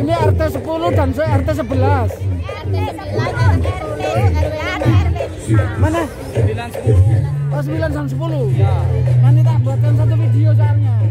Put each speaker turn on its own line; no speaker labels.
Ini
RT 10 dan saya RT 11. Mana? 9 10. Oh 9 sama 10. Nanti tak buatkan satu video soalnya.